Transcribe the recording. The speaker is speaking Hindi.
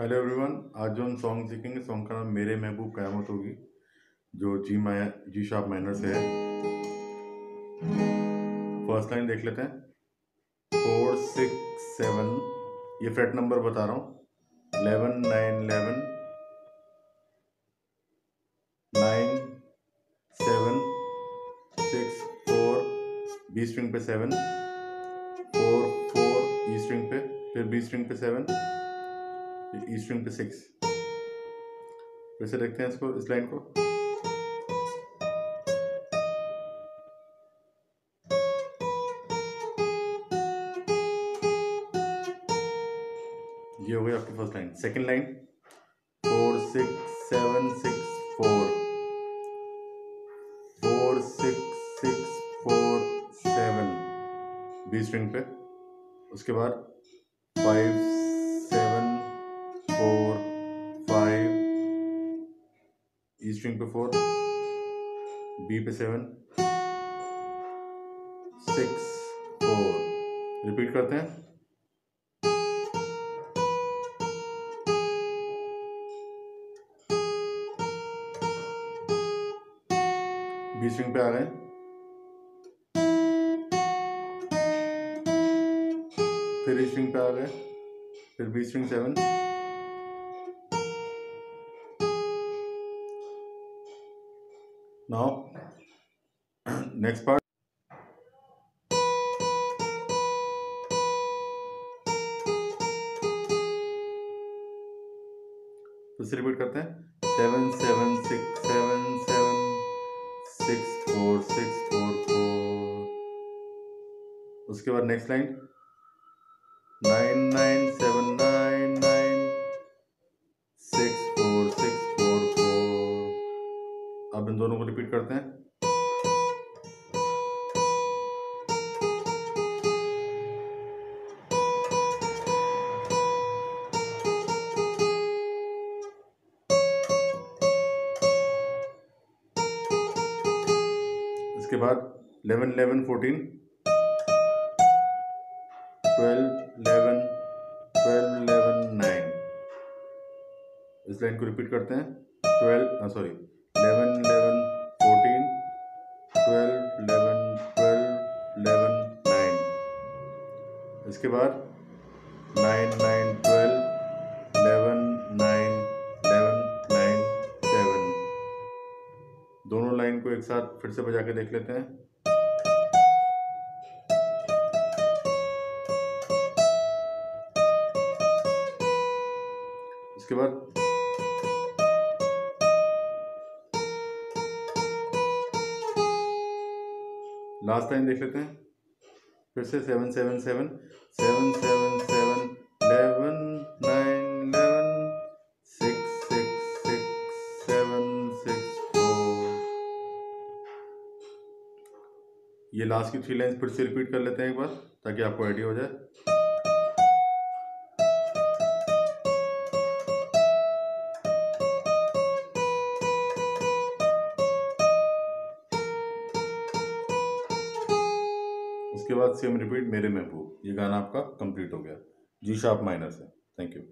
हेलो एवरीवन आज जो हम सॉन्ग सीखेंगे सॉन्ग का नाम मेरे महबूब क़यामत होगी, जो जी माया जी शार्प माइनर से है। फ़र्स्ट लाइन देख लेते हैं। फोर सिक्स सेवन ये फ्रेट नंबर बता रहा हूँ। Eleven nine eleven nine seven six four B string पे seven four four E string पे, फिर बी स्ट्रिंग पे सेवन ई स्ट्रिंग पे सिक्स वैसे देखते हैं इसको, इस लाइन को। ये हो गई आपकी first line second line four six seven six four four six six four seven B string पे। उसके बाद फाइव ई स्ट्रिंग पे फोर बी पे सेवन सिक्स फोर रिपीट करते हैं. बी स्ट्रिंग पे आ गए फिर ई स्ट्रिंग पे आ गए फिर B string seven now next part फिर से रिपीट करते हैं। Seven seven six seven seven six four six four four उसके बाद नेक्स्ट लाइन नाइन नाइन अब इन दोनों को रिपीट करते हैं। इसके बाद eleven eleven fourteen twelve eleven twelve eleven nine इस लाइन को रिपीट करते हैं। Twelve sorry eleven eleven fourteen twelve eleven twelve eleven nine इसके बाद nine nine twelve eleven nine eleven nine seven दोनों लाइन को एक साथ फिर से बजा के देख लेते हैं। इसके बाद लास्ट लाइन देख लेते हैं। फिर से seven seven seven seven seven seven eleven nine eleven six six six seven six four ये लास्ट की थ्री लाइन फिर से रिपीट कर लेते हैं एक बार, ताकि आपको आइडिया हो जाए। उसके बाद सेम रिपीट मेरे महबूब ये गाना आपका कंप्लीट हो गया। जी शार्प माइनस है थैंक यू